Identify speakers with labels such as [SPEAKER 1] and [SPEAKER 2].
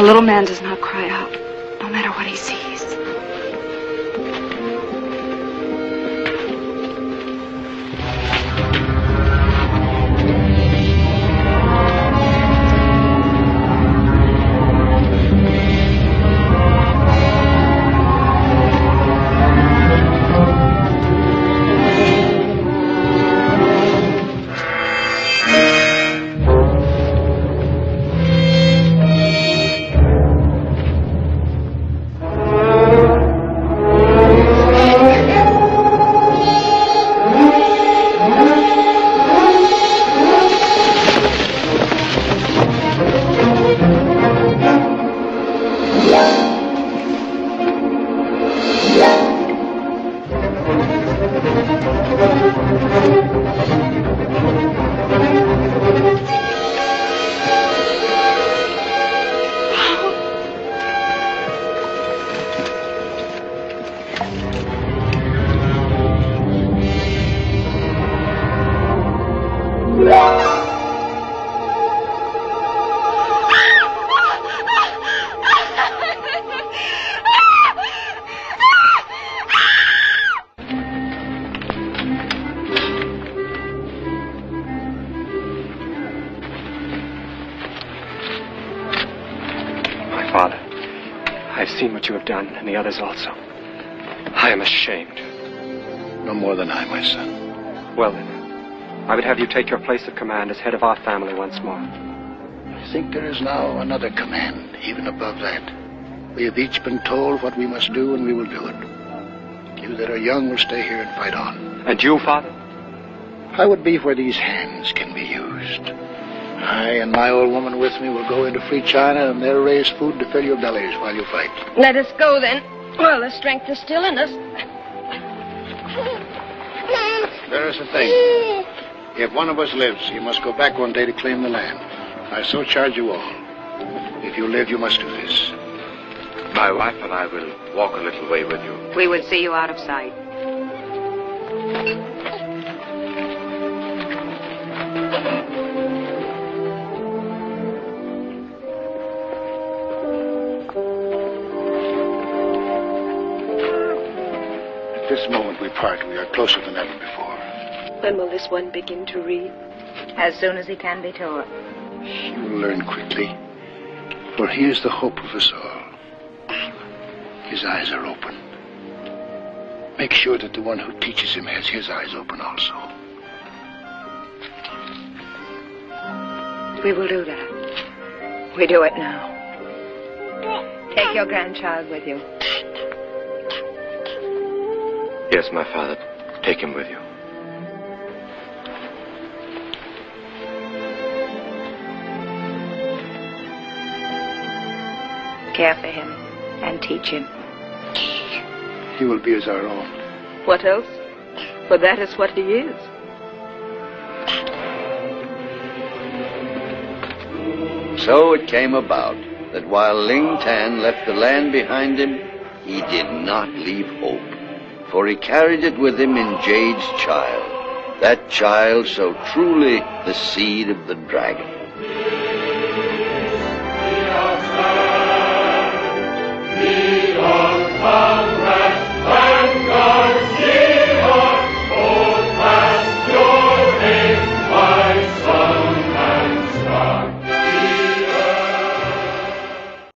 [SPEAKER 1] The little man does not cry out, no matter what he sees.
[SPEAKER 2] I've seen what you have done, and the others also. I am ashamed.
[SPEAKER 3] No more than I, my son.
[SPEAKER 2] Well, then, I would have you take your place of command as head of our family once more.
[SPEAKER 3] I think there is now another command, even above that. We have each been told what we must do, and we will do it. You that are young will stay here and fight on.
[SPEAKER 2] And you, father?
[SPEAKER 3] I would be where these hands can be used. I and my old woman with me will go into free China, and they'll raise food to fill your bellies while you fight.
[SPEAKER 4] Let us go then. Well, the strength is still in us.
[SPEAKER 3] There is the thing. If one of us lives, he must go back one day to claim the land. I so charge you all. If you live, you must do this.
[SPEAKER 5] My wife and I will walk a little way with you.
[SPEAKER 6] We will see you out of sight.
[SPEAKER 3] This moment we part, we are closer than ever before.
[SPEAKER 4] When will this one begin to read?
[SPEAKER 6] As soon as he can be taught.
[SPEAKER 3] He will learn quickly, for he is the hope of us all. His eyes are open. Make sure that the one who teaches him has his eyes open also.
[SPEAKER 6] We will do that. We do it now. Take your grandchild with you.
[SPEAKER 5] Yes, my father. Take him with you.
[SPEAKER 6] Care for him and teach him.
[SPEAKER 3] He will be as our own.
[SPEAKER 4] What else? For that is what he is.
[SPEAKER 7] So it came about that while Ling Tan left the land behind him, he did not leave hope, for he carried it with him in Jade's child, that child so truly the seed of the dragon.